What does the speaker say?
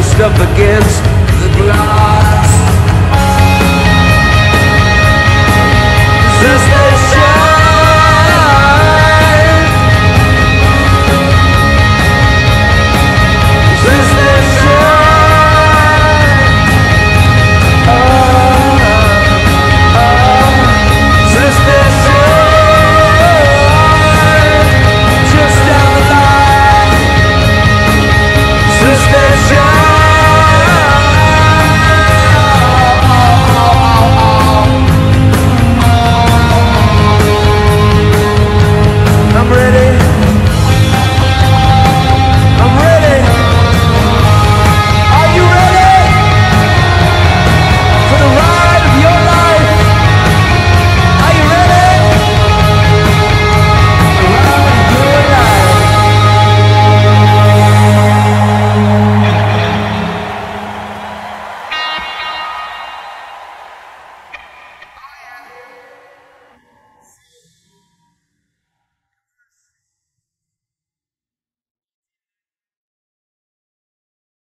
pressed up against the glass.